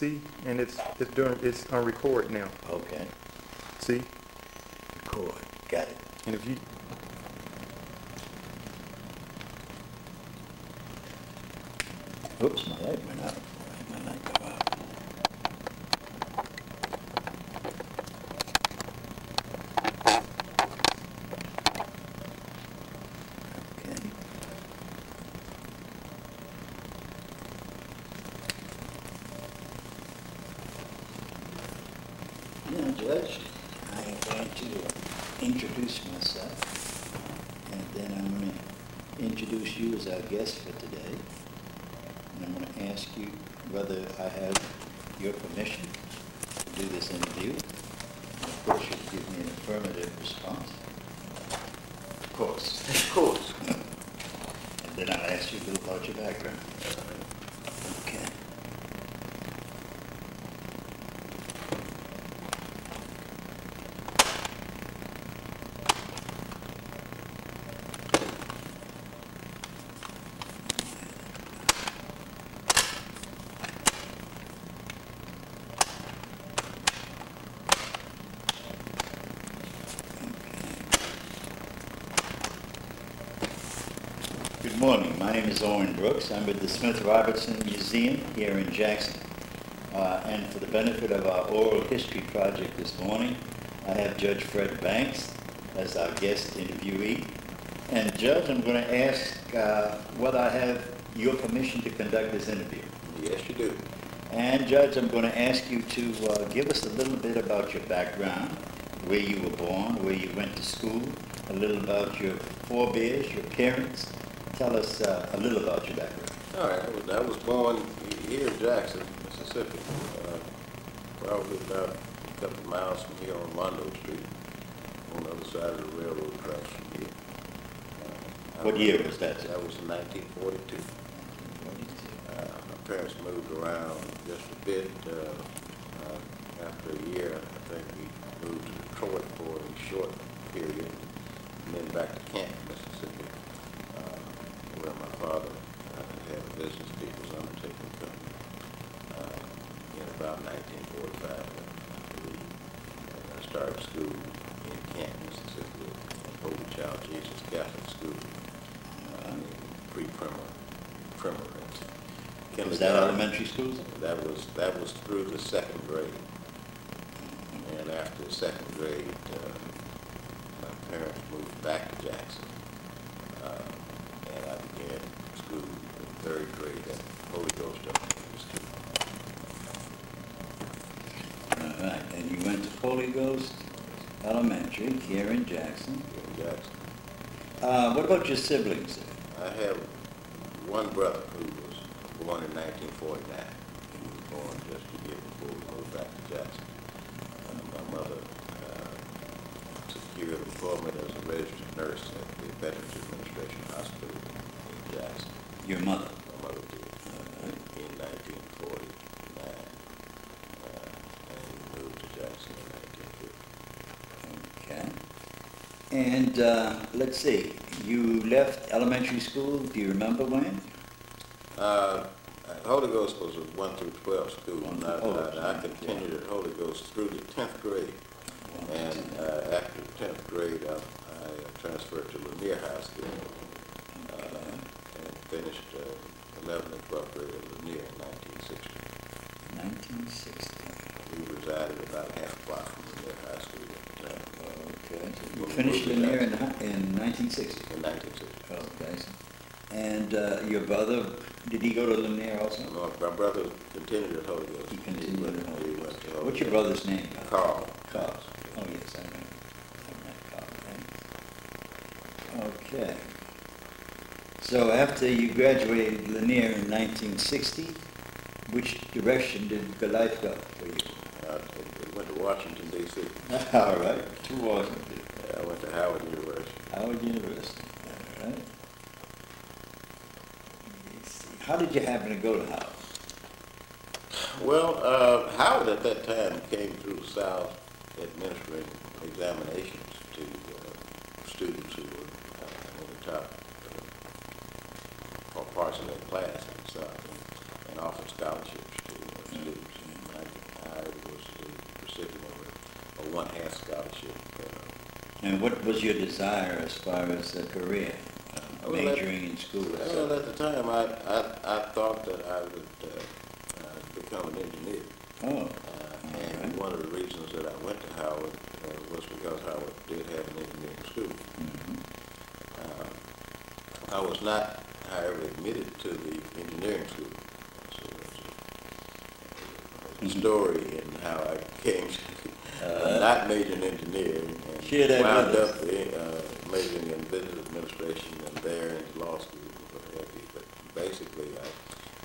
see, and it's, it's doing, it's on record now, Okay, see? record, got it. And if you, Oops, my light went out. Why did my light go out? Okay. Now, Judge, I am going to introduce myself, and then I'm going to introduce you as our guest for today. And I'm going to ask you whether I have your permission to do this interview. Of course, you give me an affirmative response. Of course. Of course. And then I'll ask you a little about your background. Okay. Good morning. My name is Owen Brooks. I'm with the Smith Robertson Museum here in Jackson. Uh, and for the benefit of our oral history project this morning, I have Judge Fred Banks as our guest interviewee. And Judge, I'm going to ask uh, whether I have your permission to conduct this interview. Yes, you do. And Judge, I'm going to ask you to uh, give us a little bit about your background, where you were born, where you went to school, a little about your forebears, your parents. Tell us uh, a little about your background. All right, I was, I was born here in Jackson, Mississippi, uh, probably about a couple of miles from here on Mondo Street, on the other side of the railroad tracks from here. Uh, What year was that? That was in 1942. Uh, my parents moved around just a bit. Uh, uh, after a year, I think we moved to Detroit for a short period, and then back to Canton, Mississippi, uh, where my father uh, had a business people's undertaking company. Uh, in about 1945, I believe. And I started school in Canton, Mississippi, at Holy Child Jesus Catholic School, uh, pre-primer, primer. Was that elementary schools? That was, that was through the second grade. And after the second grade, uh, my parents moved back to Jackson. Uh, and I began school in third grade at Holy Ghost Elementary School. All right, and you went to Holy Ghost Elementary here in Jackson. in Jackson. Uh, what about your siblings? I have one brother who was born in 1949. He was born just a year before we moved back to Jackson. Uh, my mother uh, secured employment as a registered nurse at the Veterans Administration Hospital in Jackson. Your mother? My mother did uh, in 1949. Uh, and we moved to Jackson in 1950. Okay. And uh, let's see, you left elementary school, do you remember when? Uh, Holy Ghost was a one through twelve school, One and I, oh, I, I continued at Holy Ghost through the tenth grade. And uh, after the tenth grade, I, I transferred to Lanier High School uh, and finished uh, eleventh and twelfth grade at Lanier in nineteen sixty. 1960. We resided about half a block from Lanier High School at the time, Okay. You finished Lanier in, hi- in 1960? in nineteen sixty. Okay. And uh, your brother, did he go to Lanier also? My brother continued at Holy Ghost. He continued went- at Holy he Ghost. Holy What's your brother's name? Carl. Carl. Oh, yes, I know. I met Carl? Okay. So after you graduated Lanier in 1960, which direction did the life go for you? Uh, I went to Washington D.C. All right, to Washington, I went to Howard University. Howard University, right. How did you happen to go to Howard? Well, uh, Howard at that time came through South administering examinations to uh, students who were uh, in the top uh, parts of their class the South and, and offered scholarships to uh, students. recipient of a, a one-half scholarship. And what was your desire as far as a career, uh, Well, majoring in school? Well, at the time, I, I, I thought that I would, uh, uh, become an engineer. Oh, Uh, And one of the reasons that I went to Howard uh, was because Howard did have an engineering school. mhm. Uh, I was not, however, admitted to the engineering school. So there's a- a story in how I came to Uh, not major in engineering Share that wound with us. up uh, majoring in business administration and there into law school what have you. But basically,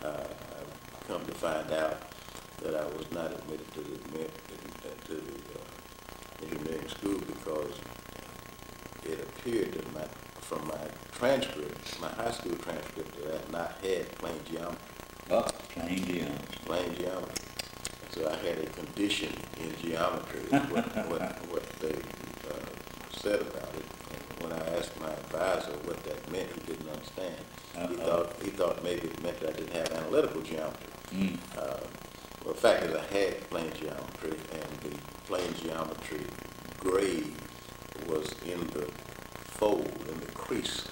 I, uh, I've come to find out that I was not admitted to the, to the uh, engineering school because it appeared that my, from my transcript, my high school transcript, that I had not had plain geometry, Oh, plain geometry. plain geometry. So I had a condition in geometry, is what, what, what they, uh, said about it. And when I asked my advisor what that meant, he didn't understand. He thought, he thought maybe it meant that I didn't have analytical geometry. Mm. Uh, Well, the fact is, I had plane geometry, and the plane geometry grade was in the fold, in the crease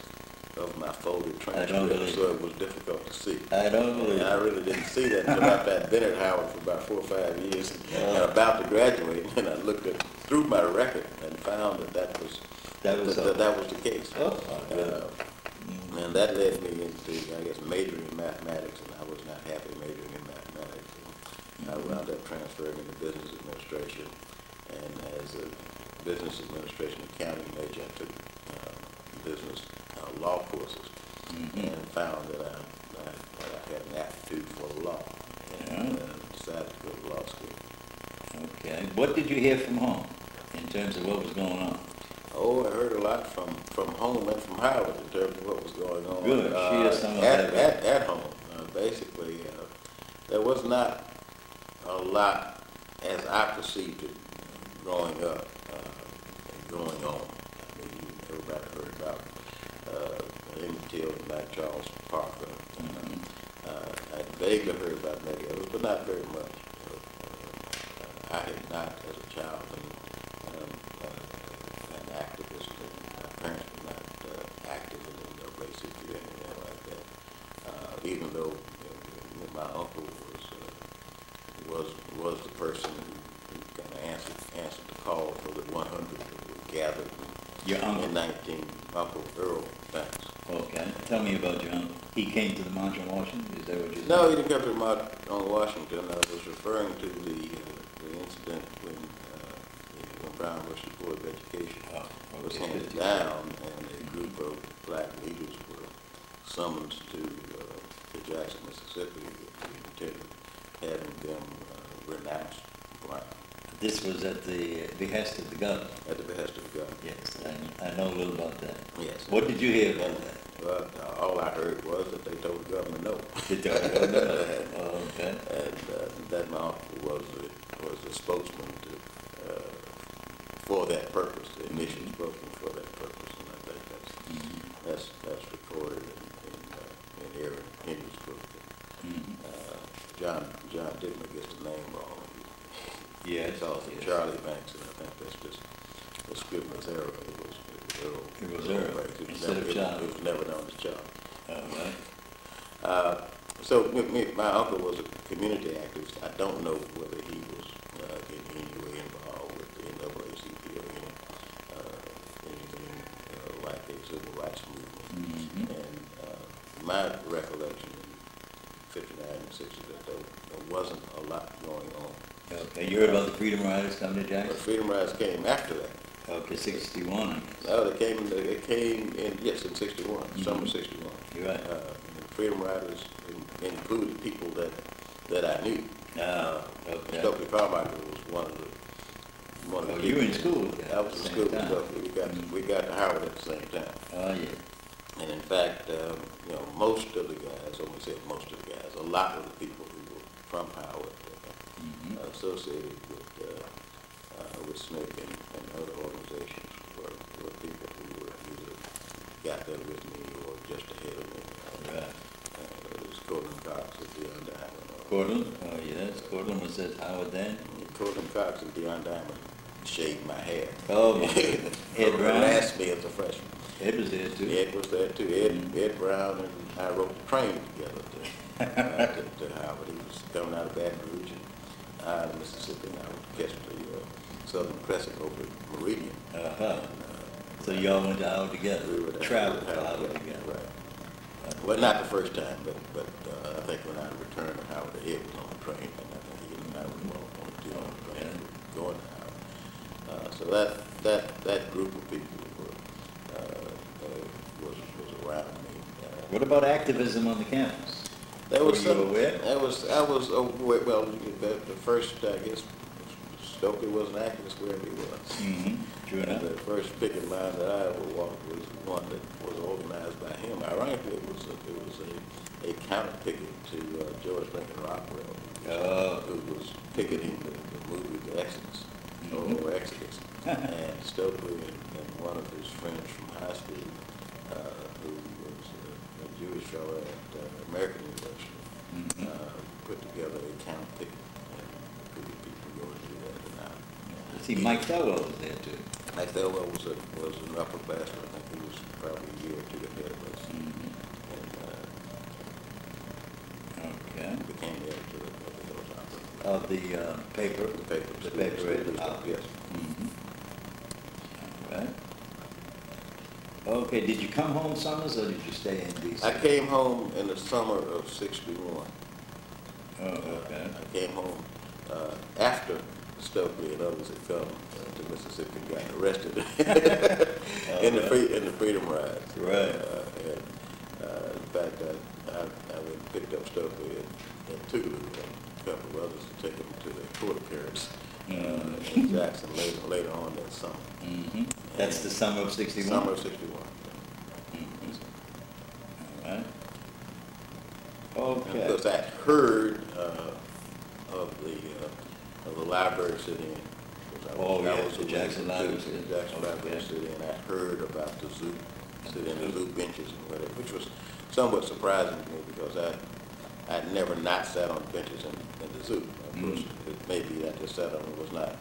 of my folded transcript, so it was difficult to see. I don't believe And I really didn't see that until after I'd been at Howard for about four or five years, and about to graduate, and I looked at, through my record and found that that was, That was that, all. that was the case. Oh, Uh. And that led me into, I guess, majoring in mathematics, and I was not happy majoring in mathematics. And I wound up transferring into business administration, and as a business administration accounting major, I took uh, business uh, law courses, Mhm. and found that I, that that I had an aptitude for law, and uh, decided to go to law school. Okay, what did you hear from home in terms of what was going on? Oh, I heard a lot from, from home and from Howard in terms of what was going on. Good. Uh, some of at. At, at home, uh, basically, uh, there was not a lot, as I perceived it, growing up, uh, and going on. I mean, everybody heard about, uh, Emmett Till and Mack Charles Parker. Mhm. Uh, I vaguely heard about many others, but not very much. Uh, I had not, as a child, been um, uh, an activist, and my parents were not uh, active in the NAACP or anything like that. Uh, even though you know, my uncle was uh, was the person who, kind of answered answered the call for the 100 that were gathered Your in, uncle? in 19 Uncle Earl Banks. Okay, tell me about your uncle. He came to the March on Washington, is that what saying? No, he didn't come to Mount on Washington. I was referring to the, uh, the incident when, uh, when Brown versus Board of Education Oh, was handed down and a group of black leaders were summoned to, uh, to Jackson, Mississippi with the intent of having them, Brown This was at the behest of the governor. at the behest of the government. Yes, I, I know a little about that. Yes. What did you hear about that? well, all I heard was that they told the governor no. Did you- Oh, Okay. And uh, that my uncle was the, was the spokesman to, uh, for that purpose, the initial spokesman for that purpose, and I think that's, Mhm. that's, that's recorded in, in, uh, in Aaron Henry's book. Mhm. Uh, John, John Dittmer gets the name wrong. Yes, He calls it yes. Charlie Banks, and I think that's just a scrivener's error. It was, it was Earl. It was Earl, Banks. It was instead of never- it was- Charlie. It was never known as Charlie. All right. Uh, So me- my uncle was a community activist. I don't know whether he was uh, in any way involved with the NAACP or any, uh, anything uh, like a civil rights movement. Mhm. And uh, my recollection in 59 and 60 that there, there wasn't a lot going on. Okay, you heard about the Freedom Riders coming to Jackson? The Freedom Riders came after that. Okay, sixty-one, I guess. No, they came, in, they came in, yes, in 61, summer Mhm. 61. You're right. Uh, and Freedom Riders in- included people that, that I knew. Ah, okay. Stokely Carmichael was one of the, one of the. Oh, you were in school with that I was in school with time. Stokely. We got, we got to Howard at the same time. Oh, yeah. And in fact, um, you know, most of the guys, I won't say most of the guys, a lot of the people who were from Howard, uh, associated with, uh, uh, with SNCC and other organizations were, were people who were either got there with me or just ahead of me. Uh, Right. uh, It was Courtland Cox at the Undying. Courtland? Oh, yes, Courtland was at Howard then? Courtland Cox and Dion Diamond shaved my hair. Oh, my goodness. Ed Brown? Last me as a freshman. Ed was there too. Ed was there too. Ed, Mm. Ed Brown and I wrote the train together to, uh, to, to Howard. He was coming out of Baton Rouge and I out of Mississippi and I would catch the uh, Southern Crescent over Uh-huh. Uh, So y'all went to Howard together, we traveled to Howard Howard together, together. Right. Well, not the first time, but, but uh, I think when I returned to Howard, Ed was on the train and I think he and I were on the on the train going to Howard. Uh, so that, that, that group of people were, uh, uh, was, was around me. Uh, What about activism on the campus? That was Were you some, aware? that was, I was, aware- well, the, the first, I guess, Stokely was an activist wherever he was. Mm-hmm, true And enough. the first picket line that I ever walked was one that was organized by him. Ironically, it was, a- it was a, a counter picket to uh, George Lincoln Rockwell, Oh. who was picketing the, the movie The Exodus, Mhm. or Exodus. And Stokely and, and one of his friends from high school, uh, who was a, a Jewish fellow at uh, American University, Mhm. uh, put together a counter picket. And pretty people go and do that. And I, See, Mike Thelwell was there too. Mike Thelwell was a, was an upperclassman, I think he was probably a year or two ahead of us. Mhm. And, uh, Okay. became the editor of the Hilltop. Of the uh, paper? The paper. The paper at Yes. Mhm. All right. Okay, did you come home summers or did you stay in DC? I came home in the summer of sixty-one. Oh, okay. I came home, Stokely and others had come uh, to Mississippi and got arrested in the free, in the Freedom Rides. Right. Uh, and, uh, in fact, I, I, I went and picked up Stokely and, and Tougaloo and a couple of others to take them to their court appearance, uh, in Jackson later, later on that summer. Mhm. That's the summer of sixty-one? Summer of sixty-one. Mhm. All right. And Because Okay. I heard, uh, of the, uh, of the library sitting in. 'cause I was- Oh, I yeah, was the away Jackson Library City. Jackson Library City, and I heard about the zoo, sitting in the zoo benches and whatever, which was somewhat surprising to me because I, I'd never not sat on benches in, in the zoo. Of course, Mm. it may be that sat on was not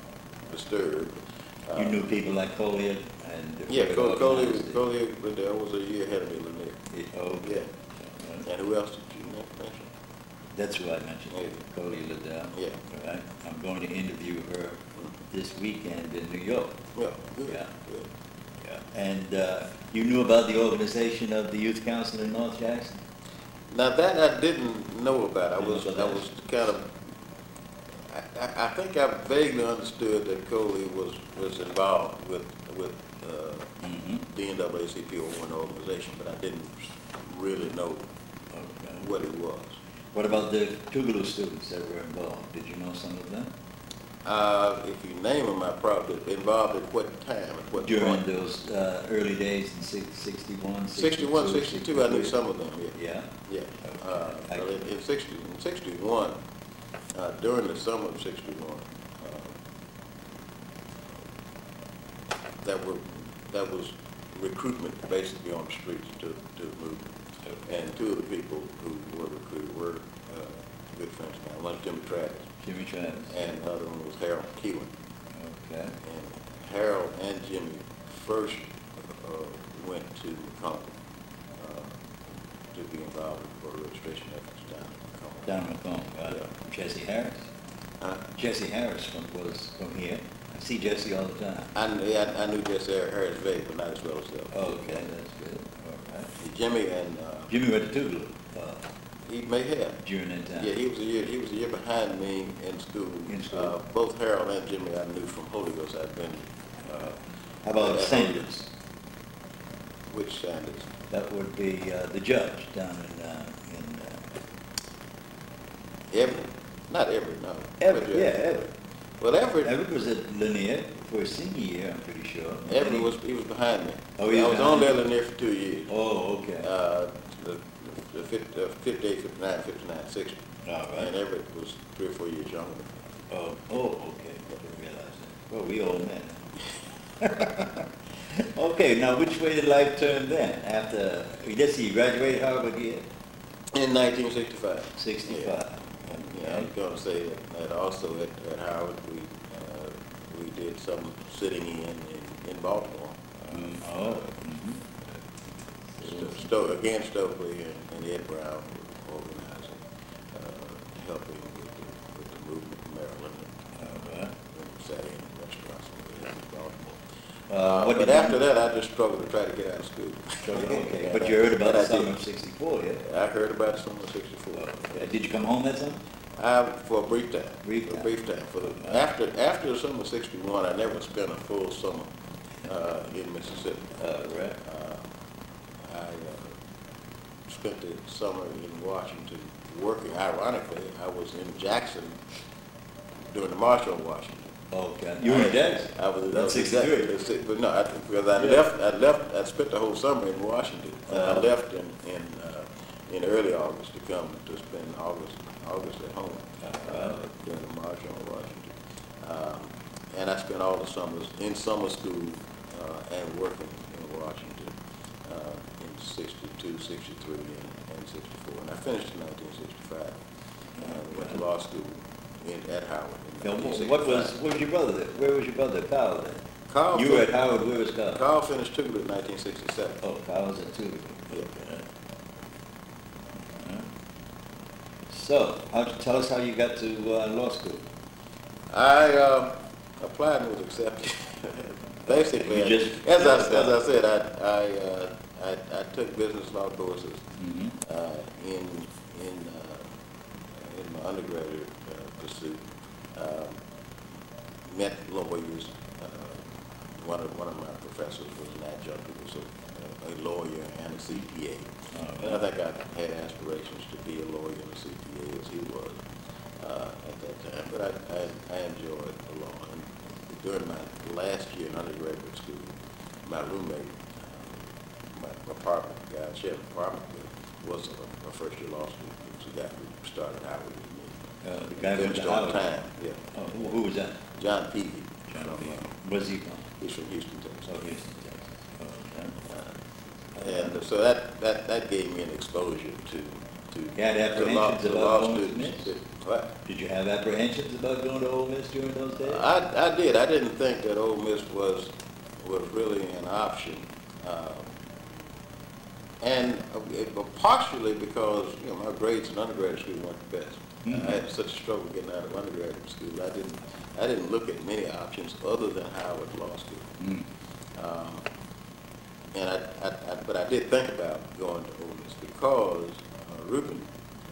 disturbed. Uh, You knew people like Colia and? Yeah, Col- organized it? Coley, Liddell was a year ahead of me, Lanier. Yeah, Oh, Yeah. okay. And who else did you mention? That's who I mentioned, Yeah. Colia Liddell. Yeah. All right. I'm going to interview her this weekend in New York. Yeah, good, Yeah. good. Yeah. And uh, you knew about the organization of the Youth Council in North Jackson? Now, that I didn't know about. I Didn't was, I was kind of, I, I, I think I vaguely understood that Coley was, was involved with, with, uh, Mm-hmm. the NAACP or one organization, but I didn't really know what it was. What about the Tougaloo students that were involved? Did you know some of them? Uh, if you name them, I probably, involved at what time, at what During point? those uh, early days in six- 61, 61, 62, 62, I knew some of them, yeah. Yeah? Yeah, uh, well, in, in sixty, in sixty-one, uh, during the summer of sixty-one, uh, that were, that was recruitment basically on the streets to, to the movement. And two of the people who were recruited were, uh, good friends of mine, one Jimmy Travis, Jimmy and the other one was Harold Keelan. Okay. And Harold and Jimmy first, uh, went to McComb, uh, to be involved with voter registration efforts down in McComb. Down got it. Jesse Harris? Huh? Jesse Harris from, was from here. I see Jesse all the time. I, kn- yeah, I I knew Jesse Harris vague, but not as well as them. Okay, that's good. All right. Jimmy and, uh, Jimmy went to Tougaloo he may have. during that time. Yeah, he was a year, he was a year behind me in school. In school. Uh, Both Harold and Jimmy I knew from Holy Ghost. Been, uh. How about Sanders? Which Sanders? That would be uh, the judge down in, uh, in, uh, Everett? Not Everett, no. Everett, yeah, Everett. Well, Everett, Everett was at Lanier for his senior year, I'm pretty sure. Everett was, he was behind me. Oh, he I was on there? Lanier for two years. Oh, okay. Uh, the, the fif- uh, 58, 59, 59, 60. All right. And Everett was three or four years younger. Oh, oh, okay, I didn't realize that. Well, we old men. Okay, now which way did life turn then? After, guess he graduated Harvard here, In 1965. sixty-five. Yeah, I was gonna say that, that also at, at Howard, we did some sitting in, in, in Baltimore. Mm, Oh, mhm. Sto- Sto- again, Stokely and, and Ed Brown were organizing, uh, helping with the, with the movement in Maryland all and, right. and sat in restaurants in Baltimore. Uh, what But after that, I just struggled to try to get out of school. Okay, but you heard about the summer of sixty-four, yeah? I heard about the summer of sixty-four. Uh, Did you come home that summer? I, for a brief time. Brief time. brief time. For the, after, after the summer of sixty-one, I never spent a full summer, uh, in Mississippi. Uh, right. Uh, I, uh, spent the summer in Washington working. Ironically, I was in Jackson during the March on Washington. Okay, you were in Jackson? I was, I was that's it. But no, I, because I Yeah. left, I left, I spent the whole summer in Washington. And I Uh-huh. left in, in, uh, in early August to come to spend August, August at home, uh, during the March on Washington. Um, and I spent all the summers in summer school, uh, and working in Washington, uh, in 62, 63, and, and sixty-four. And I finished in nineteen sixty-five. Uh, went to law school in, at Howard in Now, what was, what was your brother there? Where was your brother, Kyle then? Carl You were at Howard, where was Kyle? Carl finished Tougaloo in nineteen sixty-seven. Oh, Kyle was at Tuber. Yeah. So, how, tell us how you got to, uh, law school. I, uh, applied and was accepted. Basically, just- as I, as I said, I, I, uh, I, I took business law courses, Mm-hmm. uh, in, in, uh, in my undergraduate uh, pursuit. Um, Met lawyers, uh, one of, one of my professors was an adjunct, who was a, a lawyer and a CPA. And I think I had aspirations to be a lawyer and a CPA as he was, uh, at that time, but I, I, I enjoyed the law. And during my last year in undergraduate school, my roommate, my apartment, the guy shared an apartment with, was a, a first year law student. He was the guy who started out with me. Uh, the guy who went finished to on time, yeah. Oh, who, who was that? John Peavy. John from, Peavy. uh, Where's he from? He's from Houston, Texas. Oh, Houston, Texas. Oh, okay. And so that, that, that gave me an exposure to, to. Had to law- apprehensions to about law to students. Miss? What? Did you have apprehensions about going to Ole Miss during those days? I, I did. I didn't think that Ole Miss was, was really an option. And uh, partially because, you know, my grades in undergraduate school weren't the best. Mhm. I had such a struggle getting out of undergraduate school. I didn't, I didn't look at many options other than Howard Law School. Mm. Um, And I, I, I, but I did think about going to Ole Miss because uh, Reuben,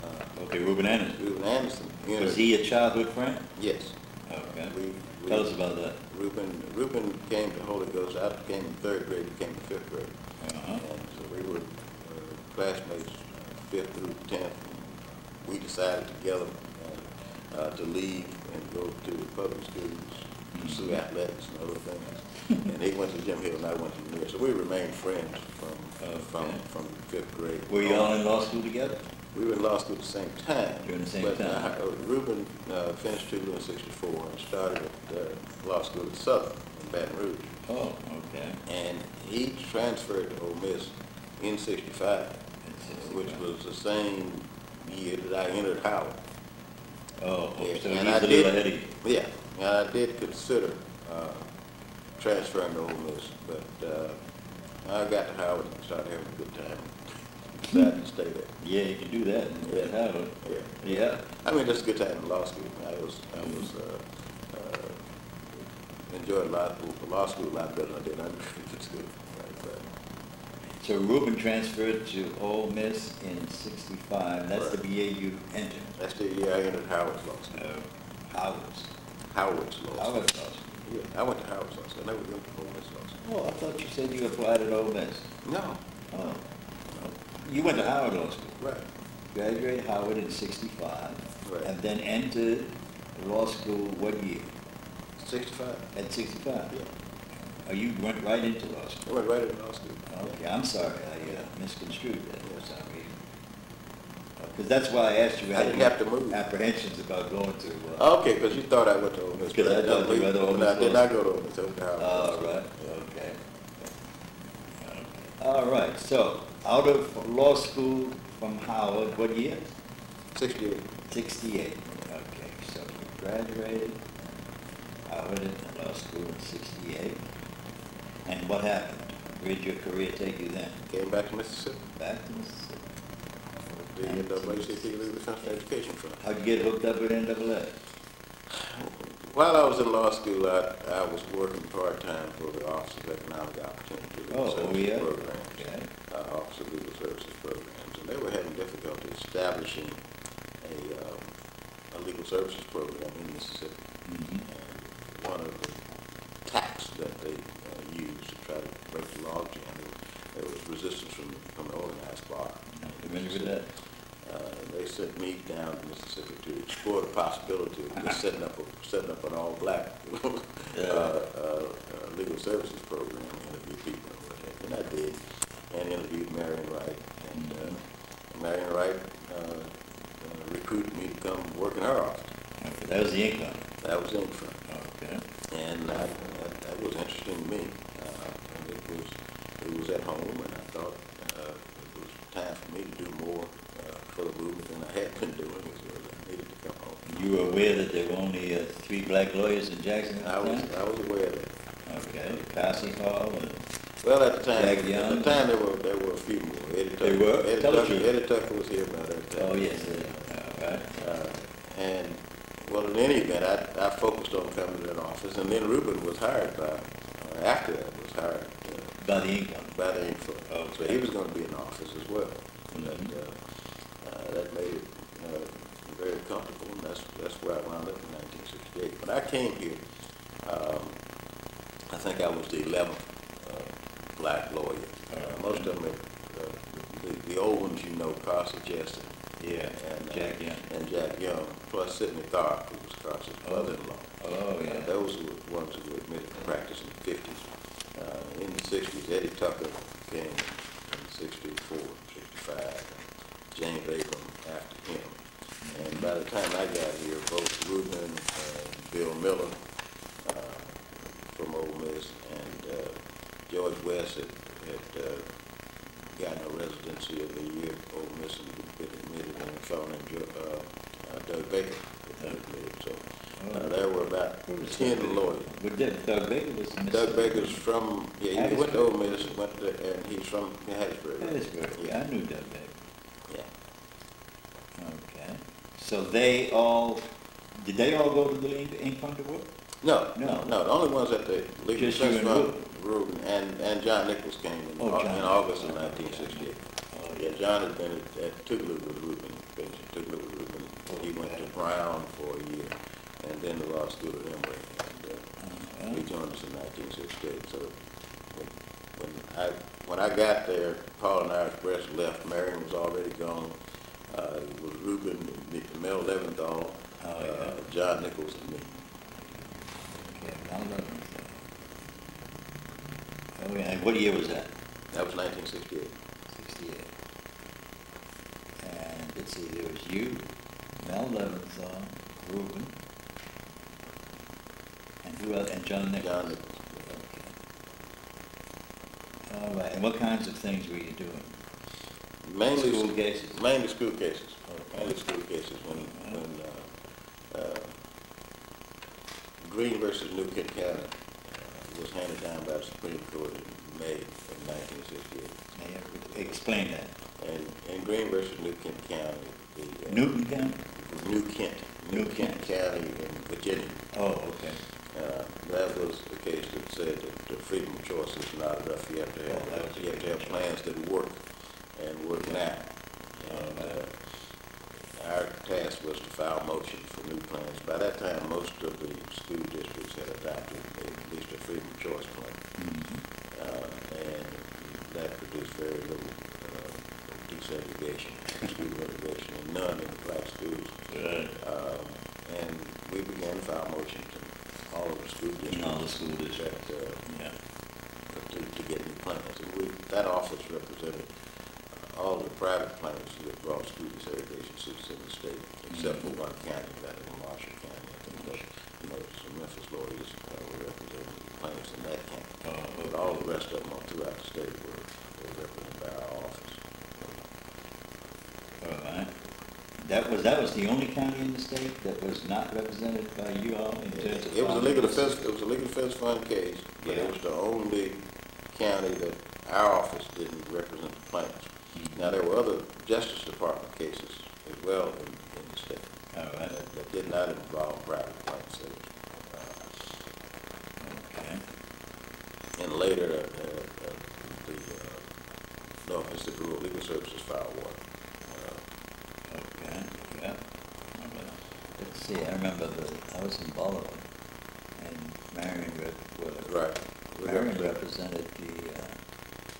uh, Okay, Reuben Anderson. Reuben Anderson. entered- Was he a childhood friend? Yes. Okay. We- we- Tell us about that. Reuben, Reuben came to Holy Ghost, I came in third grade, he came in fifth grade. Uh-huh. And so we were uh, classmates, uh, fifth through tenth. We decided together uh, uh, to leave and go to the public schools, pursue Mhm. athletics and other things. And he went to Jim Hill and I went to Muir. So we remained friends from, uh, from, from fifth grade. Were you all in law school together? We were in law school at the same time. During the same but, time. uh, Reuben uh, finished Tougaloo in sixty-four and started at uh, law school at Southern in Baton Rouge. Oh, okay. And he transferred to Ole Miss in sixty-five, In which was the same year that I entered Howard. Oh, Yeah, so and he's I a little did- ahead of you. Yeah, and I did consider uh, transferring to Ole Miss, but uh, I got to Howard and started having a good time. Decided to stay there. Yeah, you can do that in Yeah. in Howard. Yeah. Yeah. I mean, just a good time in law school. I was, I was, uh, uh, enjoyed law, law school a lot better than I did undergraduate school. So Reuben transferred to Ole Miss in sixty-five. That's the Right. you entered. That's the year I entered Howard's law school. Uh, Howard's. Howard's law school. Howard's law school. Yeah, I went to Howard's law school. I never went to Ole Miss law school. Oh, I thought you said you applied at Ole Miss. No, Oh. You went to Howard Law School. right. Graduated Howard in sixty-five. Right. And then entered law school what year? Sixty-five. At sixty-five? Yeah. Oh, you went right into law I school? went right into law school. Okay, I'm sorry, I uh, misconstrued that for some reason. Because that's why I asked you. I didn't have to move. Apprehensions about going to, uh, Okay, because you thought I went to Ole Miss. Because I but thought you went to Ole No, I did not go to Ole Miss. I went to Howard. all right, okay. All right, so out of law school from Howard, what year? Sixty-eight. Sixty-eight. Okay, so you graduated Howard law school in sixty-eight. And what happened? Where'd your career take you then? Came back to Mississippi, Back to Mississippi? the NAACP Legal and Education Fund. How'd you get hooked up with NAA? While I was in law school, I, I was working part-time for the Office of Economic Opportunity. Legal Oh, Services yeah? Programs, Okay. uh, Office of Legal Services Programs, and they were having difficulty establishing a, um, a legal services program in Mississippi. Mhm. And one of the tacks that they uh, used to try to break the logjam, there was resistance from, from the organized bar. Not Familiar with that? Uh, they sent me down to Mississippi to explore the possibility of just setting up, a- setting up an all-black, uh, Yeah. uh, uh, legal services program, and interview people and what have you. And I did, and interviewed Marian Wright. And, uh, Marian Wright, uh, uh, recruited me to come work in her office. That was the Inc. Fund. That was in front. Okay. And uh, that, that was interesting to me. Uh, and it was, it was at home, and I thought uh, it was time for me to do more uh, for the movement than I had been doing, so I needed to come home. You were aware that there were only uh, three black lawyers in Jackson at I the was, time? I was aware of that. Okay, Carsie Hall and, Well, at the time, Jack at the time, there were, there were a few more. Eddie Tucker. They were? Eddie Tell the Tucker, truth. Eddie Tucker was here by that time. oh, yes, uh, all right. Uh, And, well, in any event, I, I focused on coming to that office, and then Reuben was hired by, uh, after that, was hired uh, By the Inc. Fund. by the info. Oh, So okay. he was gonna be in office as well. And that, Mhm. uh, uh, that made it, uh, very comfortable, and that's, that's where I wound up in nineteen sixty-eight. When I came here, um, I think I was the eleventh, uh, black lawyer. Uh, most of them, are, uh, the, the old ones you know, Carson Jester. Yeah, and, uh, Jack Young. And Jack Young, plus Sidney Tharp, who was Carson's Oh. brother-in-law. Oh, Uh, yeah. Those were the ones who were admitted to practice in the fifties. Uh, in the sixties, Eddie Tucker came in 64, 65, and James Abram after him. And by the time I got here, both Reuben and Bill Miller, uh, from Ole Miss, and, uh, George West had, had, uh, gotten a residency of the year over Miss and been admitted, and a fellow named uh, uh, Doug Baker had been admitted, so. Uh, there were about ten lawyers. But Doug Doug Baker was in Doug Baker's from, yeah, he went to Ole Miss, went to, and he's from Hattiesburg. Hattiesburg, yeah, I knew Doug Baker. Yeah. Okay. So they all, did they all go to the in- Inc. Fund to work? No, No. no, the only ones at the Legal Just you and Reuben, and, and John Nichols came in, Oh, Au- in August of nineteen sixty-eight. Oh, Yeah, John had been at, at Tougaloo with Reuben, finished at Tougaloo with. He went to Brown for a year, and then the law school at Emory. And, uh, Uh-huh. He joined us in nineteen sixty-eight, so when, when I, when I got there, Paul and Irish Breast left, Marian was already gone. Uh, it was Reuben, Mel Leventhal, Oh, uh, yeah. John Nichols and me. Okay, Mount Lebanon. Oh, yeah, and what year was that? That was nineteen sixty-eight. Sixty-eight. And let's see, there was you, Mel Leventhal, Reuben, and who else, and John Nichols? John Nichols. Okay. All right, and what kinds of things were you doing? Mainly. School cases? Mainly school cases. Okay. Mainly school cases when, when, uh, uh, Green versus New Kent County was handed down by the Supreme Court in May of nineteen sixty-eight. May I Explain that. And in Green versus New Kent County, the. uh, Newton County? New Kent, New New Kent County in Virginia. Oh, okay. Uh, That was the case that said that the freedom of choice is not enough. You have to Oh, have, you have to have plans that work and work now. And uh, our task was to file motions for new plans. By that time, most of the school districts had adopted at least a freedom of choice plan. Mhm. Uh, And that produced very little uh, desegregation, school integration, and none in the black schools. Good. Um, And we began to file motions in all of the school districts. In all the school districts. that, uh, Yeah. To, to get new plans. And we, that office represented uh, all the private plans that brought school desegregation suits in the state, except for one county, that is Marshall County. I think that, you know, some Memphis lawyers uh, were representing plans in that county. Oh, But all the rest of them all throughout the state were, were represented by our office. All right. That was, that was the only county in the state that was not represented by you all in terms of. It was a legal defense, it was a legal defense fund case, but Yeah. it was the only county that our office didn't represent the plaintiffs. Mhm. Now, there were other Justice Department cases as well in, in the state All right, that, that did not involve private plaintiffs. Was, okay. uh, And later, uh, uh, the, uh, no, Mississippi Rural Legal Services filed one. Uh, Okay, yeah. Remember that. Let's see, I remember the, I was in Bolivar, and Marian rep, Right. Marian represent- represented the, uh,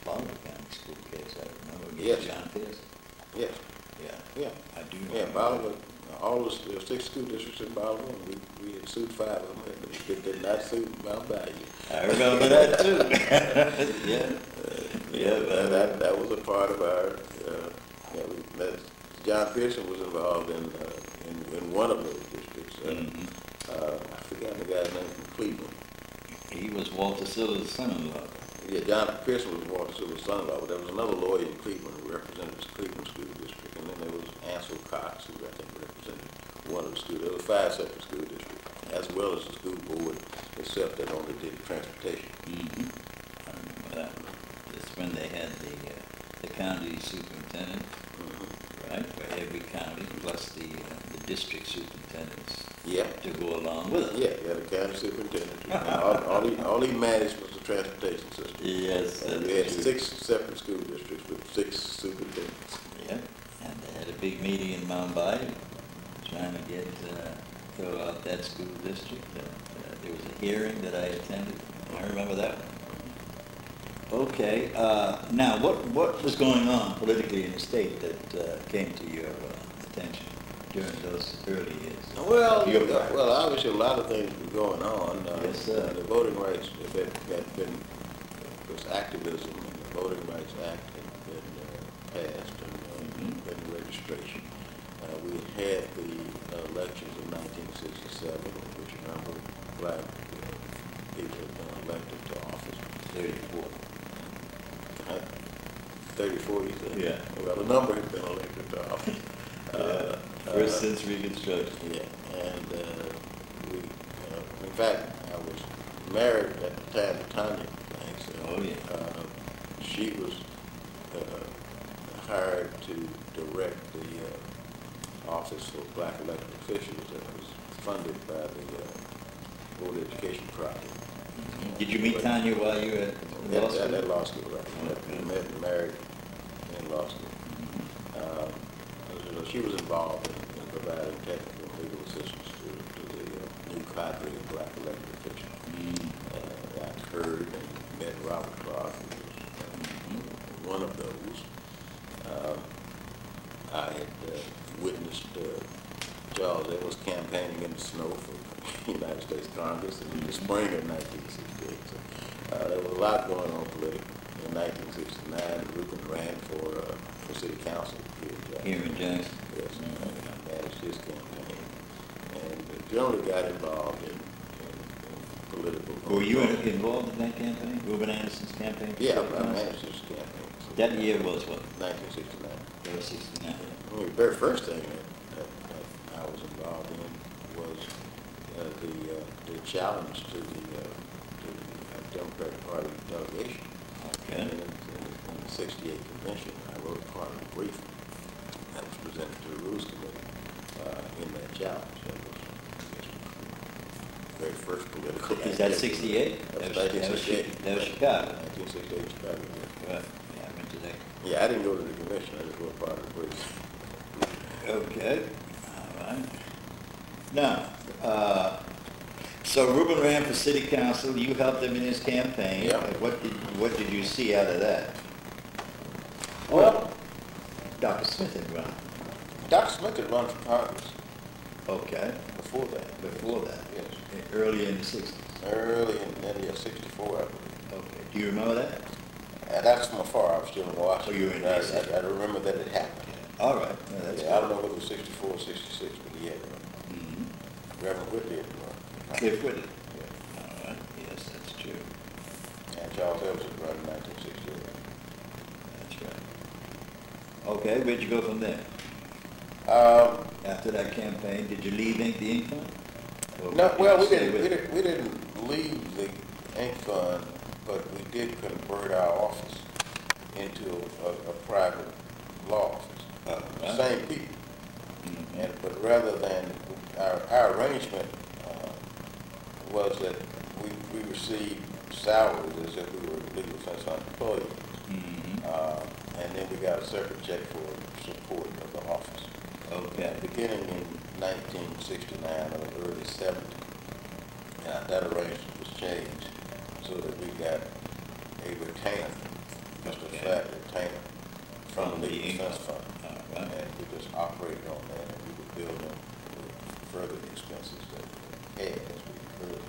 Bolivar County School case, I remember. Yes. John Pearson. Yes, yeah, yeah. I do. Yeah, Bolivar, all the, six school districts in Bolivar, we, we had sued five of them, and we did not sue Mound Bayou. I remember that too. Yeah, yeah, That, that, that was a part of our, uh, yeah, we, that, John Pearson was involved in, uh, in, in one of those districts. Uh, Mhm. uh, I forgot the guy's name from Cleveland. He was Walter Sillers' son-in-law. Yeah, John Pearson was Walter Sillers' son-in-law, but there was another lawyer in Cleveland who represented the Cleveland School District, and then there was Ansel Cox, who I think represented one of the school, there were five separate school districts, as well as the school board, except that only did transportation. Mm-hmm. I remember that. That's when they had the, uh, the county superintendent, Mhm. right, for every county, plus the, uh, the district superintendents Yeah, to go along with it. yeah, you had a county superintendent, and all, all he, all he managed was the transportation system. Yes, And we had true. six separate school districts with six superintendents. Yeah, and they had a big meeting in Bayou, trying to get, uh, fill out that school district. Uh, uh, There was a hearing that I attended, I remember that one. Okay, uh, now, what, what was going on politically in the state that, uh, came to your uh, attention during those early years? Well, well, obviously, a lot of things were going on. Uh, Yes, sir. The voting rights had been, had been, was activism, and the Voting Rights Act had been uh, passed, and uh, Mhm. been registration. Uh, We had the uh, elections of nineteen sixty-seven, which a number of black uh, people had been elected to office. Thirty-four. Huh? Thirty-four, you said? Yeah. Well, a number had been elected to office. Since Reconstruction. Yeah, and uh, we, uh, in fact, I was married at the time to Tanya Banks. and, Oh, yeah. uh, She was uh, hired to direct the uh, Office for Black Elected Officials that was funded by the uh, Voter Education project. Did you meet Tanya while you were at law At, at, school? at law school, right. Okay. Met and married in law school. Um, she was involved in, in providing technical and legal assistance to, to the uh, new cadre of black elected officials. Mm. Uh, I heard and met Robert Clark, who was uh, one of those. Um, I had uh, witnessed uh, Charles Evers campaigning in the snow for the United States Congress in the spring of 1968. So, uh, there was a lot going on politically. In 1969, Reuben ran for, uh, for city council here in Jackson. Here in Jackson? Yes, and I managed his campaign, and generally got involved in, political. Were you involved in that campaign, Reuben Anderson's campaign? Yeah, I managed his campaign. That year was what, 1969. there was sixty-nine? I the very first thing that, that, that I was involved in was uh, the, uh, the challenge to the, uh, to the Democratic Party delegation. Okay. And in, in, the sixty-eight convention, I wrote a part of the brief that was presented to the Rules Committee, uh, in that challenge. That was, very first political. Is that sixty-eight? That was That was, that was Chicago. Nineteen sixty-eight Chicago, yeah. Right, yeah, I went to that. Yeah, I didn't go to the convention, I just went part of the brief. Okay, all right. Now, uh, so Reuben ran for city council, you helped him in his campaign. Yeah. What did, what did you see out of that? Well, Dr. Smith had run. Dr. Smith had run for Congress Okay, before that. before that, Yes, early in the sixties. early in that year, sixty-four, I believe. Okay, do you remember that? And that's from afar, I still in Washington. Oh, you were in I-. I, I remember that it happened. All right, no, that's Yeah, I don't know if it was sixty-four or sixty-six, but he had run. Mhm. Reverend Whitley had run. Cliff Whitley. Yeah. All right, yes, that's true, And Charles Evers had run in nineteen sixty-eight. that's right. Okay, where'd you go from there? Um, After that campaign, did you leave Inc- the Inc fund? Or No, did well, we stay didn't, with we it? didn't, we didn't leave the Inc. fund, but we did convert our office into a, a private law office. Right. Same people, Mhm. and, but rather than, our, our arrangement, uh, was that we, we received salaries as if we were legal fund employees. Mhm. Uh, and then we got a separate check for support of the office. Okay. Beginning in nineteen sixty-nine or early seventy, uh, that arrangement was changed so that we got a retainer, a Okay. flat retainer from From the the legal defense fund. Right. And we just operated on that and we them with further expenses that we had as we incurred.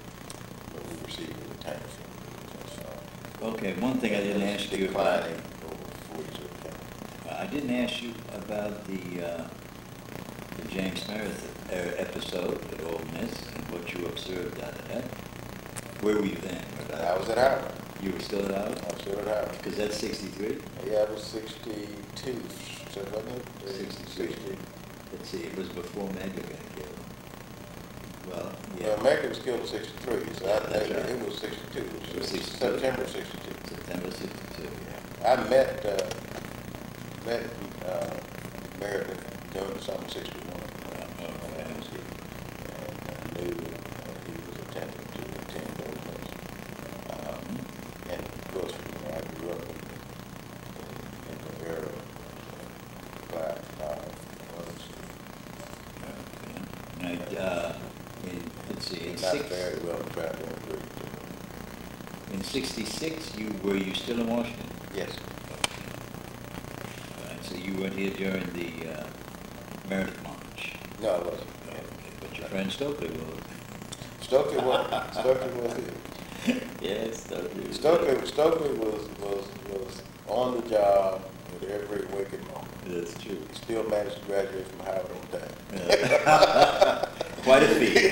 But we received a retainer from the defense fund. Okay, one thing I didn't ask you about. I didn't ask you about the, uh, the James Meredith episode at Ole Miss and what you observed out of that. Where were you then? I was at Howard. You were still at Howard? I was still at Howard. Because that's 63? Yeah, it was 62, so wasn't it? 62. 60. Let's see, it was before Medgar got killed. Well, yeah. Well, was killed in 63, so yeah, I, that's it, right. it was 62. It was 62. September 62. September 62, yeah. I met, uh, met uh, Meredith Jones on 61. 66, you, were you still in Washington? Yes. Right, so you weren't here during the uh, Meredith March? No, I wasn't. Okay, but your friend Stokely was. Stokely was. Stokely was here. yes, Stokely was. Stokely, Stokely was, was, was on the job at every waking moment. That's true. He still managed to graduate from Howard on time. Quite a feat.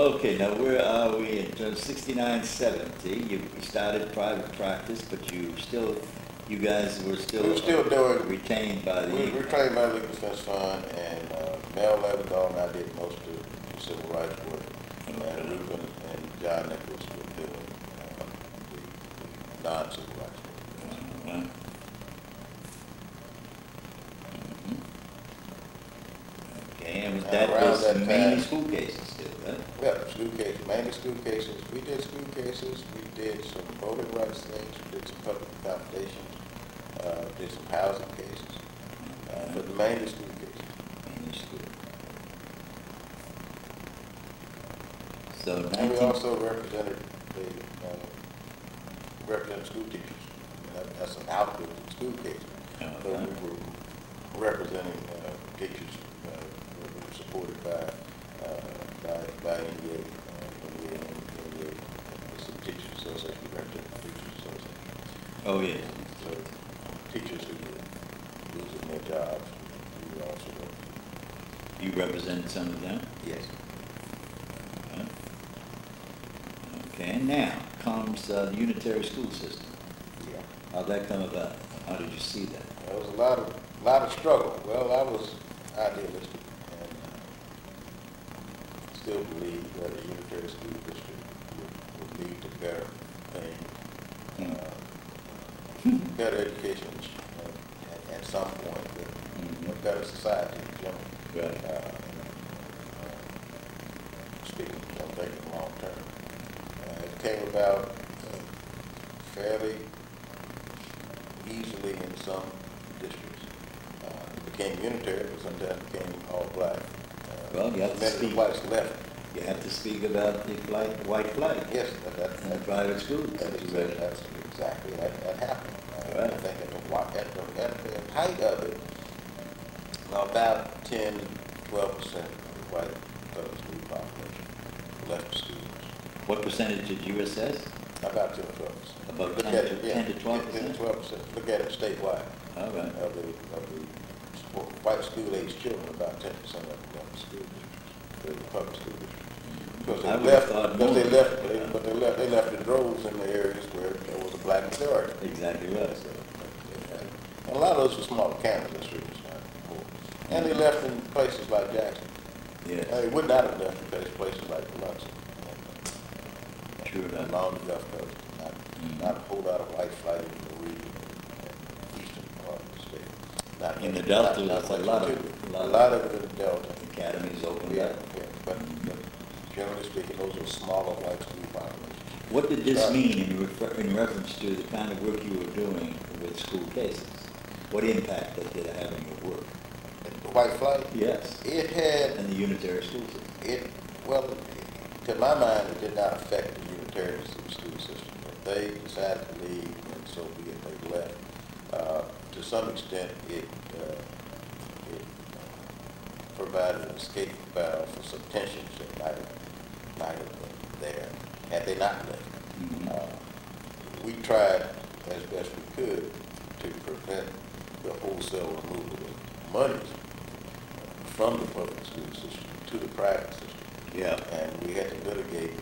Okay, now where are we in terms, sixty-nine seventy, you started private practice, but you still, you guys were still. We were still doing- Retained by the. We, trained by Legal Defense Fund, and, uh, Mel Leventhal and I did most of the civil rights work. And Okay. Reuben and John Nichols were doing, uh, the, the non-civil rights work. Uh-huh. Mhm. Okay, and was that was mainly school cases still, right? School cases, mainly school cases. We did school cases, we did some voting rights things, we did some public accommodations, uh, did some housing cases, uh, but the mainly school cases. Mainly school. So And we also represented the, uh, represented school teachers. That- That's an output of school cases. Oh, okay. we were representing, uh, teachers, uh, were supported by, uh, by, by NEA, uh, NEA, NEA, uh, some teachers association, we represented the teachers association. oh, yeah. So teachers who were losing their jobs, we also represented. You represented some of them? Yes. Okay, and now comes uh, the unitary school system. Yeah. How'd that come about? How did you see that? There was a lot of, lot of struggle. Well, I was idealistic and uh, still believe that a unitary school district would, would lead to better things, uh, better education at, at some point, but a Mhm. better society in general. Right. Uh, uh, Speaking, I'm thinking long term. Uh, It came about uh, fairly easily in some districts. Uh, It became unitary, but sometimes it became all black. Uh, Well, you have to Many of the speak. whites left. You have to speak about the flight, white flight Yes, that, that. that- private schools. That is, that's exactly, that, that happened. Uh, Right. I think at the, at the, height of it, about 10, 12 percent of the white public school population left the schools. What percentage did you assess? About 10 12 percent. About 10 at to- yeah, 10 to 12 10 to percent? 12 percent. Look at it statewide. All right. Of the, of the white school-age children, about 10 percent of them left the school districts, the public school districts. Mm-hmm. Because they left, because they left, they- but they left, they left in droves in the areas where there was a black majority. Exactly right. So, yeah. And a lot lot of those were counties, that's really not. And they left in places like Jackson. Yes. Uh, They would not have left in places- like Biloxi. True and, enough. Along the Gulf Coast, not, Mhm. not a whole lot of white flight in the region, and eastern part of the state. Not In the Delta, not- not a lot of- a lot lot of it in the Delta. Academies opened Yeah, up. yeah, but, but generally speaking, those are smaller white school populations. What did this Right. mean in refer, in reference to the kind of work you were doing with school cases? What impact that did it have on your work? White flight, Yes. it had And the unitary school system? It, well, to my mind, it did not affect the Unitarian school system. If they decided to leave, and so be it, they left. Uh, to some extent, it, uh, it uh, provided an escape valve for some tensions that might have, might have been there had they not left. Mhm. Uh, We tried as best we could to prevent the wholesale removal of monies from the public school system to the private system. Yeah. And we had to litigate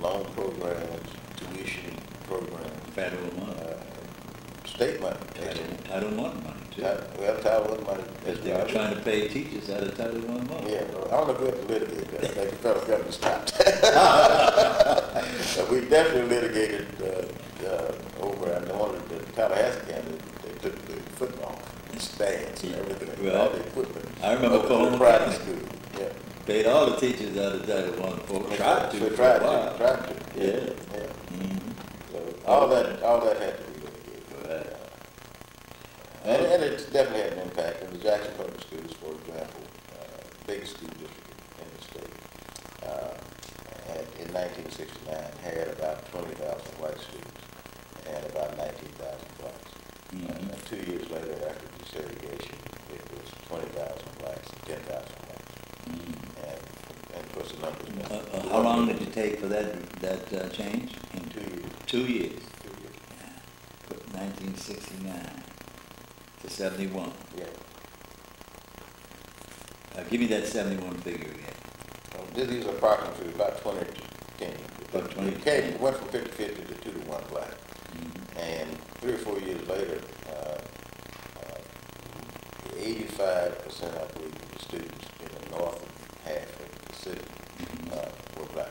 loan programs, tuition programs, Federal money. uh, state money. Title, Title One money too. Ti- Well, Title One money. as Because they were trying to pay teachers out of Title One money. Yeah, well, I don't know if we have to litigate that, I think the federal government stopped. But we definitely litigated, uh, uh, over, I that the Tallahatchie County, they took the football and stands and everything, all the equipment. I remember over to the Private County. school, yeah. Paid all the teachers out of Title One, for tried to. For a tried while. to, tried to, yeah, Yeah. Mhm. So all that, all that had to be litigated. Right. And, and it's definitely had an impact. In the Jackson Public Schools, for example, uh, biggest school district in the state, uh, had, in nineteen sixty-nine, had about twenty thousand white students and about nineteen thousand blacks. Mhm. And two years later, after desegregation, it was twenty thousand blacks and ten thousand whites. Mhm. And, and of course, the numbers. Uh, uh, How long did it take for that, that uh, change? In two years. Two years. Two years. Nineteen sixty-nine to seventy-one. Yeah. Uh, give me that seventy-one figure again. This is approximately about twenty to ten. About 20 to 10. it went from 50 to two to one black. Mhm. And three or four years later, uh, eighty-five percent, I believe, of the students in the northern half of the city uh, were black.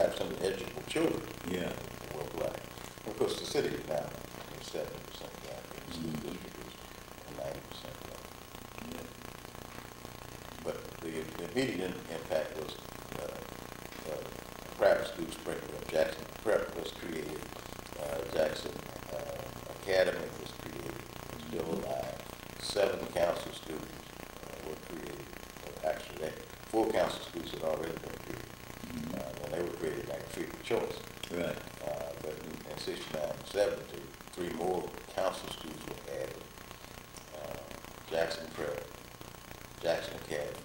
Of the eligible children Yeah. were black. Of course, the city is now seventy percent black, and the Mhm. district is ninety percent black. But the the immediate impact was, uh, uh, private school sprinkled up. Jackson Prep was created, uh, Jackson, uh, Academy was created, it's still alive. Seven council schools, uh, were created, actually, they- four council schools had already been created. Mhm. Uh, and they were created like free of choice. Right. Uh, but in in sixty-nine and seventy, three more council schools were added. Uh, Jackson Prep, Jackson Academy,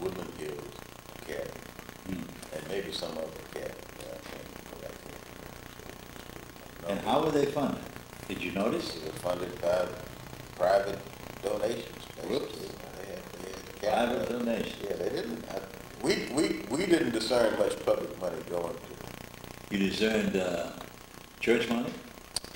Woodland Hills Academy, Mm. and maybe some other academy. that I can't remember. I can't remember. And how were they funded? Did you notice? They were funded by private donations. Whoops. They had- they had the Private capital. donation. Yeah, they didn't, I- we, we, we didn't discern much public money going to You discerned, uh, church money?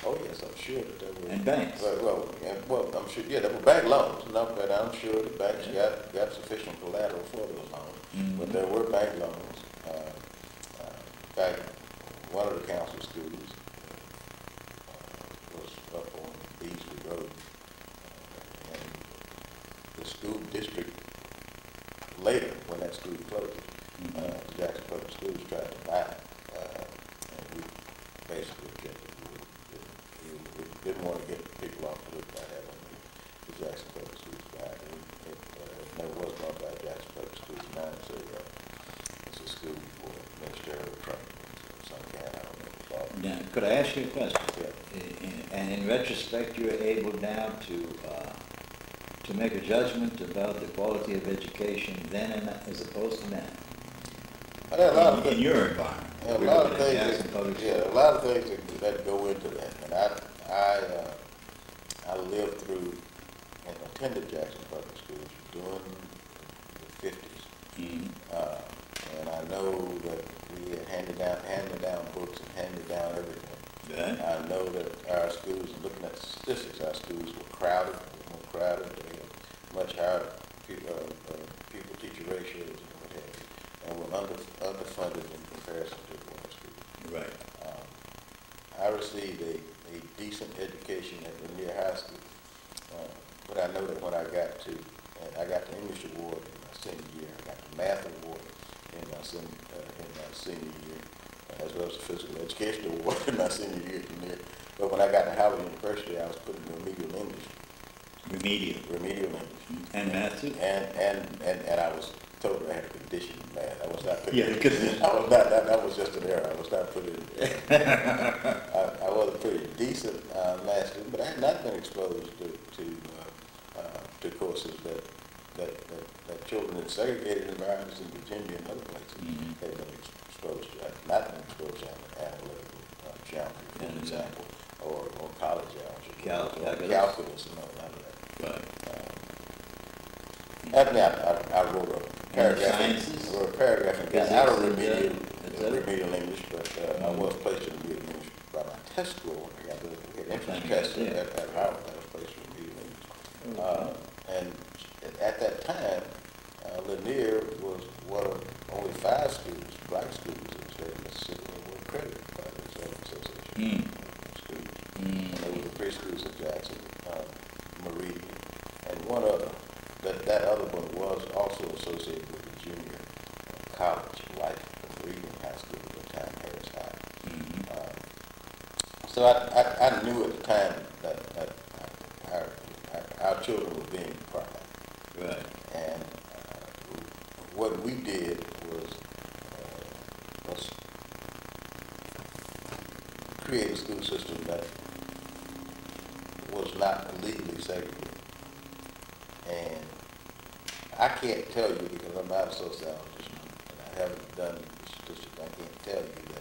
Oh, yes, I'm sure that there were. And banks. Well, well, well, I'm sure, yeah, there were bank loans, no, but I'm sure the banks got, got sufficient collateral for those loans. But Mhm. there were bank loans. Uh, uh, In fact, one of the council schools uh, was up on Beasley Road. Uh, And the school district, later, when that school closed, uh, Mhm. the Jackson Public Schools tried to buy it. uh, And we basically We we didn't want to get people off the hook by having the- Jackson Public Schools buy it. It uh, it never was bought by Jackson Public Schools. Now it's a, uh, it's a school for ministerial training of some kind, I don't know. Bob. Now, could I ask you a question? Yeah. In- And in retrospect, you're able now to, uh, to make a judgment about the quality of education then and as opposed to now? But there are a lot of In- In your environment? Yeah, a We're lot of things, that- yeah, a lot of things that, that go into that. And I, I, uh, I lived through and attended Jackson Public Schools during the fifties. Mhm. Uh, and I know that we had handed down, handed down books and handed down everything. Right. I know that our schools, looking at the statistics, our schools were crowded, with more condition at Lanier High School. Uh, But I know that when I got to, and I got the English award in my senior year, I got the math award in my sen, uh, in my senior year, as the physical education award in my senior year at Lanier. But when I got to Howard University, I was put in remedial English, Remedial. remedial English. And math too? And, and, and, and I was told I had a condition in math. I was not put Yeah, in. because- I was not, that, that was just an error. I was not put in. I, I was a pretty decent, uh, math student, but I had not been exposed to, to, uh, uh, to courses that, that, that, that children in segregated environments in Virginia and other places Mhm. had been exposed to. I had not been exposed to analytical, uh, geometry, for Yeah. example, or, or college algebra. Cal- or calculus. Calculus and all that. Right. I mean, I, I, I wrote a paragraph, in-? I wrote a paragraph in, of and, uh, remedial, remedial English, but, uh, I was placed in remedial English by my test score. I got the, entrance Time you got test at, at Howard, I was placed in remedial English. Uh, and at- at that time, uh, Lanier was one of only five schools, black schools in the state of Mississippi that were accredited by the Southern Association Mm. of Schools. Mm. And there were the preschools in Jackson, uh, Meridian, and one other. That, that other one was also associated with the junior uh, college, like the Meridian High School at the time, Harris High. Mhm. Uh, So I, I, I knew at the time that, that our, our, our children were being deprived. Right. And uh, what we did was, uh, was create a school system that was not legally segregated. And I can't tell you, because I'm not a sociologist, and I haven't done statistics, I can't tell you that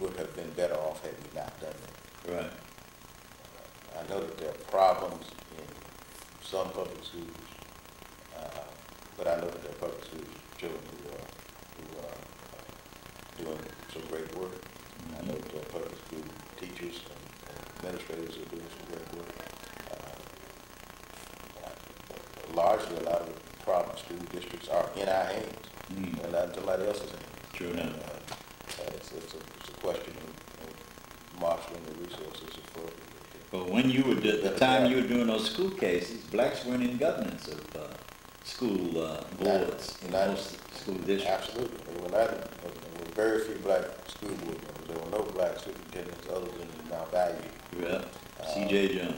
would have been better off had we not done that. Right. I know that there are problems in some public schools, uh, but I know that there are public schools, children who are, who are uh, doing some great work. I know that there are public school teachers and and administrators who are doing some great work. Uh, Largely, a lot of the problem school districts are in our hands, Mm. and not in somebody else's hands. True enough. Uh, uh, It's, it's a, it's a question of of marshaling the resources appropriately. But when you were, the time you were doing those school cases, blacks weren't in governance of, uh, school, uh, boards in Not- most school districts. Absolutely. There were not, there were very few black school board members. There were no black superintendents other than now valued. Yeah, C.J. Jones.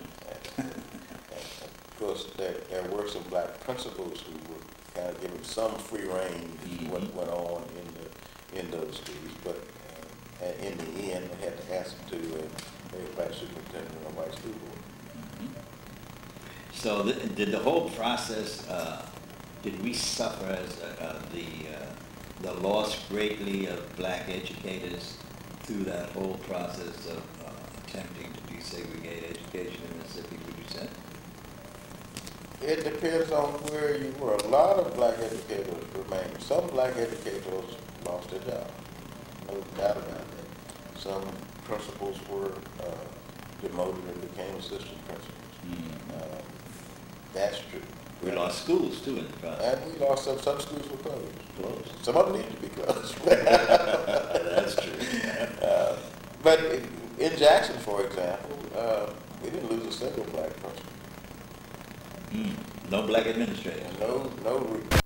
And, and Of course, there, there were some black principals who were kind of given some free rein to what Mhm. went on in the, in those schools. But, uh, in the end, they had to answer to a black superintendent and a white school board. So th- did the whole process, uh, did we suffer as, uh, uh, the, uh, the loss greatly of black educators through that whole process of uh, attempting to desegregate education in Mississippi, would you say? It depends on where you were. A lot of black educators remained. Some black educators lost their job. No doubt about. Some principals were uh, demoted and became assistant principals. Uh, That's true. We lost schools too in the process. And we lost some, some schools were closed. Closed. Some of them need to be closed. That's true. Uh, But in- in Jackson, for example, uh, we didn't lose a single black principal. Mm, No black administrators. No, no, re-